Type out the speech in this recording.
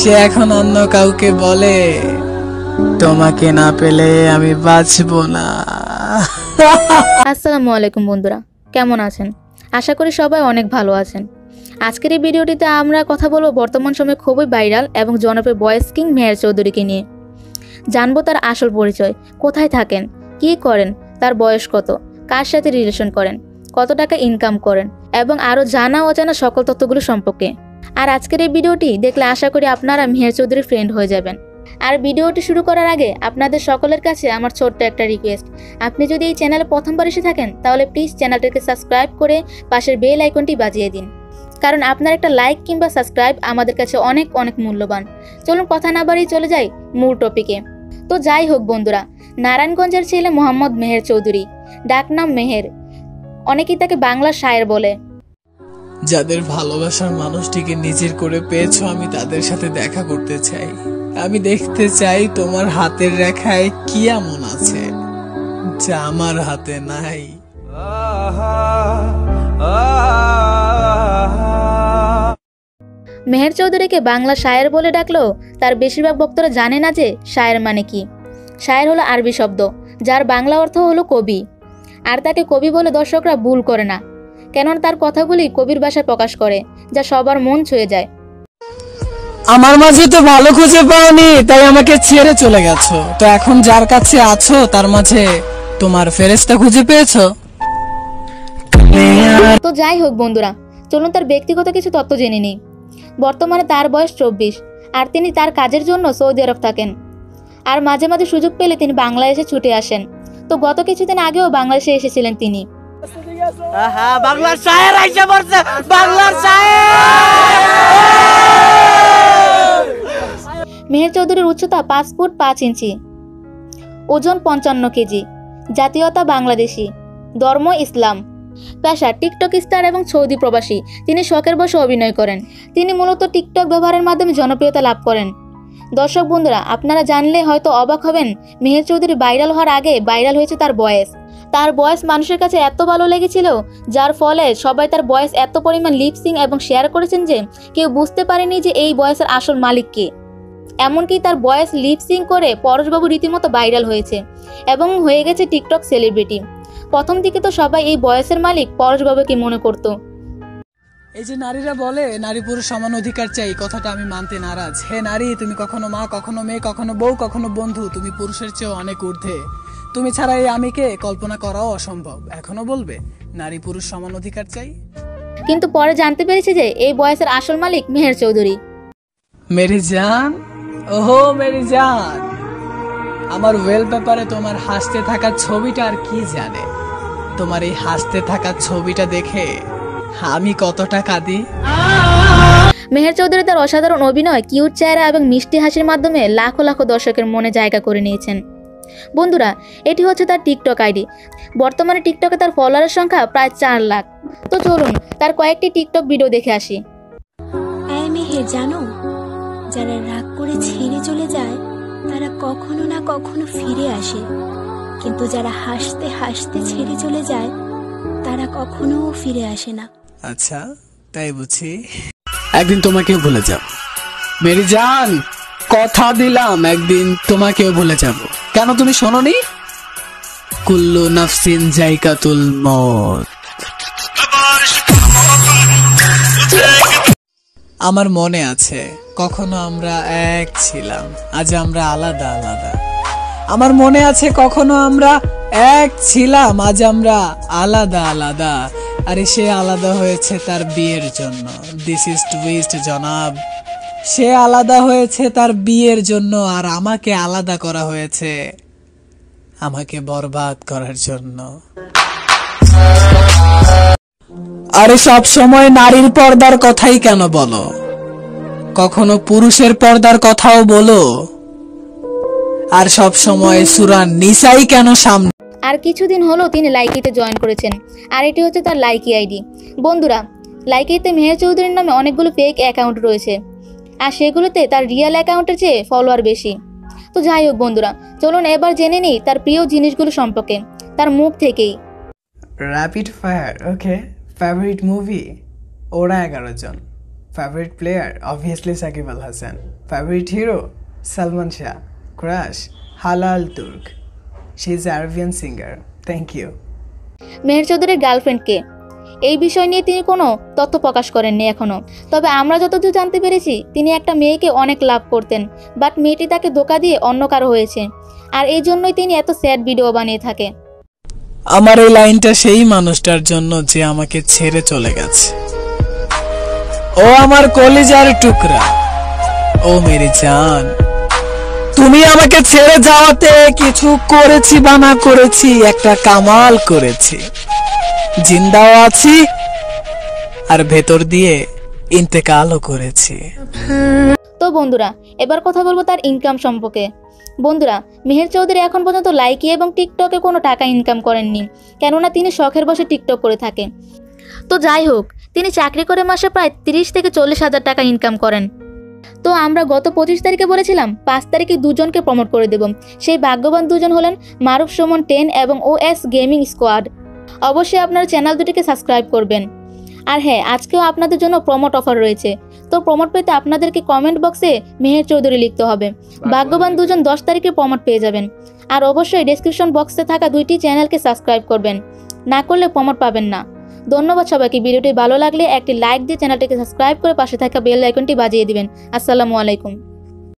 সে এখন অন্য কাউকে বলে। তোমাকে না পেলে আমি বাঁচবো না। আসসালামু আলাইকুম বন্ধুরা, কেমন আছেন? আশা করি সবাই অনেক ভালো আছেন। আজকের এই ভিডিওটিতে আমরা কথা বলব বর্তমান সময়ে খুবই ভাইরাল এবং জনপ্রিয় বয়েস কিং মেহের চৌধুরীকে নিয়ে। জানব তার আসল পরিচয়, কোথায় থাকেন, কী করেন, তার বয়স কত, কার সাথে রিলেশন করেন, কত টাকা ইনকাম করেন, এবং আরও জানা অজানা সকল তথ্যগুলো সম্পর্কে। আর আজকের এই ভিডিওটি দেখলে আশা করি আপনারা মেহের চৌধুরীর ফ্রেন্ড হয়ে যাবেন। আর ভিডিওটি শুরু করার আগে আপনাদের সকলের কাছে আমার ছোট্ট একটা রিকোয়েস্ট আপনি যদি এই চ্যানেলে প্রথমবার এসে থাকেন, তাহলে প্লিজ চ্যানেলটিকে সাবস্ক্রাইব করে পাশের বেল আইকনটি বাজিয়ে দিন। কারণ আপনার একটা লাইক কিংবা সাবস্ক্রাইব আমাদের কাছে অনেক অনেক মূল্যবান। চলুন কথা না বাড়িয়ে চলে যাই মূল টপিকে তো যাই হোক বন্ধুরা, নারায়ণগঞ্জের ছেলে মোহাম্মদ মেহের চৌধুরী ডাকনাম মেহের। অনেকেই তাকে বাংলা শায়ের বলে। যাদের ভালোবাসার মানুষটিকে নিজের করে পেয়েছ, আমি তাদের সাথে দেখা করতে চাই। আমি দেখতে চাই তোমার হাতের রেখায় কি এমন আছে, যা আমার হাতে নাই। মেহের চৌধুরীকে বাংলা শায়ের বলে ডাকলেও তার বেশিরভাগ ভক্তরা জানে না যে শায়ের মানে কি। শায়ের হলো আরবি শব্দ, যার বাংলা অর্থ হলো কবি। আর তাকে কবি বলে দর্শকরা ভুল করে না। কেননা তার কথাগুলি কবির ভাষায় প্রকাশ করে যা সবার মন ছুঁয়ে যায়। আমার মাঝে তো ভালো খুঁজে পাওনি তাই আমাকে ছেড়ে চলে গেছো। তো এখন যার কাছে আছো তার মাঝে তোমার ফেরেস্তা খুঁজে পেয়েছ? তো যাই হোক বন্ধুরা চলুন তার ব্যক্তিগত কিছু তথ্য জেনে নিই। বর্তমানে তার বয়স চব্বিশ আর তিনি তার কাজের জন্য সৌদি আরব থাকেন। আর মাঝে মাঝে সুযোগ পেলে তিনি বাংলাদেশে ছুটে আসেন। তো গত কিছুদিন আগেও বাংলাদেশে এসেছিলেন তিনি। বাংলার পড়ছে, বাংলার মেহের চৌধুরীর উচ্চতা পাঁচ ফুট পাঁচ ইঞ্চি, ওজন পঞ্চান্ন কেজি, জাতীয়তা বাংলাদেশি, ধর্ম ইসলাম। পেশা টিকটক স্টার এবং সৌদি প্রবাসী, তিনি শখের বসে অভিনয় করেন। তিনি মূলত টিকটক ব্যবহারের মাধ্যমে জনপ্রিয়তা লাভ করেন। দর্শক বন্ধুরা, আপনারা জানলে হয়তো অবাক হবেন, মেহের চৌধুরী ভাইরাল হওয়ার আগে ভাইরাল হয়েছে তার বয়স। তার বয়স মানুষের কাছে এত ভালো লেগেছিল, যার ফলে সবাই তার বয়স এত পরিমাণ লিপসিং এবং শেয়ার করেছেন যে কেউ বুঝতে পারেনি যে এই বয়সের আসল মালিক কে। এমনকি তার বয়স লিপসিং করে পরশবাবু রীতিমতো ভাইরাল হয়েছে এবং হয়ে গেছে টিকটক সেলিব্রিটি প্রথম দিকে তো সবাই এই বয়সের মালিক পরশবাবুকে মনে করত। এই যে নারীরা বলে, নারী পুরুষ সমান অধিকার চাই কথাটা আমি মানতে নারাজ। হে নারী, তুমি কখনো মা, কখনো মেয়ে, কখনো বউ, কখনো বন্ধু, তুমি পুরুষের চেয়েও অনেক ঊর্ধ্বে। তুমি ছাড়া এই আমিকে কল্পনা করাও অসম্ভব। এখনও বলবে নারী পুরুষ সমান অধিকার চাই। কিন্তু পরে জানতে পেরেছি যে এই বয়সের আসল মালিক মেহের চৌধুরী। মেরি জান? ওহো মেরি জান। আমার ওয়েল পেপারে তোমার হাসতে থাকা ছবিটা আর কি জানে? তোমার এই হাসতে থাকা ছবিটা দেখে আমি কতটা কাঁদি? মেহের চৌধুরী তার অসাধারণ অভিনয় কিউট চেহারা এবং মিষ্টি হাসির মাধ্যমে লাখো লাখো দর্শকের মনে জায়গা করে নিয়েছেন। বন্ধুরা এটি হচ্ছে তার টিকটক আইডি। বর্তমানে টিকটকে তার ফলোয়ারের সংখ্যা প্রায় চার লাখ। তো চলুন তার কয়েকটি টিকটক ভিডিও দেখে আসি। এই জানো যারা রাগ করে ছেড়ে চলে যায় তারা কখনো না কখনো ফিরে আসে। কিন্তু যারা হাসতে হাসতে ছেড়ে চলে যায় তারা কখনো ফিরে আসে না। আচ্ছা তাই বুঝি। একদিন তোমাকে ভুলে যাও। মেরি জান! কথা দিলাম, একদিন তোমাকেও ভুলে যাব। কেন তুমি শোনোনি? কুল্লু নাফসিন জাইকাতুল মত আমার মনে আছে, কখনো আমরা এক ছিলাম, আজ আমরা আলাদা আলাদা। আমার মনে আছে, কখনো আমরা এক ছিলাম, আজ আমরা আলাদা আলাদা। আরে সে আলাদা হয়েছে তার বিয়ের জন্য। দিস ইজ টুইস্ট জনাব। সে আলাদা হয়েছে তার বিয়ের জন্য আর আমাকে আলাদা করা হয়েছে। আমাকে বরবাদ করার জন্য। আরে সব সময় নারীর পর্দার কথাই কেন বলো? কখনো পুরুষের পর্দার কথাও বলো? আর সব সময় সুরা নিসাই কেন সামনে আর কিছুদিন হলো তিনি লাইকিতে জয়েন করেছেন। আর এটি হচ্ছে তার লাইকি আইডি। বন্ধুরা, লাইকিতে মেহের চৌধুরীর নামে অনেকগুলো ফেক অ্যাকাউন্ট রয়েছে। আর সেগুলোতে তার রিয়েল অ্যাকাউন্টের চেয়ে ফলোয়ার বেশি। তো যাই হোক বন্ধুরা চলুন এবার জেনে নিই তার প্রিয় জিনিসগুলো সম্পর্কে তার মুখ থেকেই। Rapid fire okay favourite movie Ora Egaro Jon. Favourite player obviously Shakib Al Hasan. Favourite hero Salman Shah. Crush হালাল Turk. She is Arabian singer thank you Meher চৌধুরীর গার্লফ্রেন্ডকে এই বিষয় নিয়ে তিনি কোনো তথ্য প্রকাশ করেননি এখনও তবে আমরা যতদূর জানতে পেরেছি, তিনি একটা মেয়েকে অনেক লাভ করতেন, বাট মেয়েটি তাকে ধোকা দিয়ে অন্য কারও হয়েছে। আর এই জন্যই তিনি এত স্যাড ভিডিও বানিয়ে থাকে। আমার এই লাইনটা সেই মানুষটার জন্য যে আমাকে ছেড়ে চলে গেছে। ও আমার কলিজার টুকরা। ও মেরি জান। তুমি আমাকে ছেড়ে যাওয়াতে কিছু করেছি বা না করেছি, একটা কামাল করেছি। জিন্দাও আছি আর ভেতর দিয়ে ইন্তেকালও করেছি। তো বন্ধুরা, এবার কথা বলব তার ইনকাম সম্পর্কে। বন্ধুরা, মেহের চৌধুরী এখন পর্যন্ত লাইকি এবং টিকটকে কোনো টাকা ইনকাম করেননি, কেননা তিনি শখের বসে টিকটক করে থাকে। তো যাই হোক, তিনি চাকরি করে মাসে প্রায় তিরিশ থেকে চল্লিশ হাজার টাকা ইনকাম করেন। তো আমরা গত পঁচিশ তারিখে বলেছিলাম, পাঁচ তারিখে দুজনকে প্রমোট করে দেব। সেই ভাগ্যবান দুজন হলেন মারুফ সুমন টেন এবং ও এস গেমিং স্কোয়াড অবশ্যই আপনার চ্যানেল দুটিকে সাবস্ক্রাইব করবেন। আর হ্যাঁ আজকেও আপনাদের জন্য প্রমোট অফার রয়েছে। তো প্রমোট পেতে আপনাদেরকে কমেন্ট বক্সে মেহের চৌধুরী লিখতে হবে। ভাগ্যবান দুজন দশ তারিখে প্রমোট পেয়ে যাবেন। আর অবশ্যই ডেসক্রিপশন বক্সে থাকা দুইটি চ্যানেলকে সাবস্ক্রাইব করবেন। না করলে প্রমোট পাবেন না। ধন্যবাদ সবাইকে। ভিডিওটি ভালো লাগলে একটি লাইক দিয়ে চ্যানেলটিকে সাবস্ক্রাইব করে পাশে থাকা বেল আইকনটি বাজিয়ে দিবেন। আসসালামু আলাইকুম।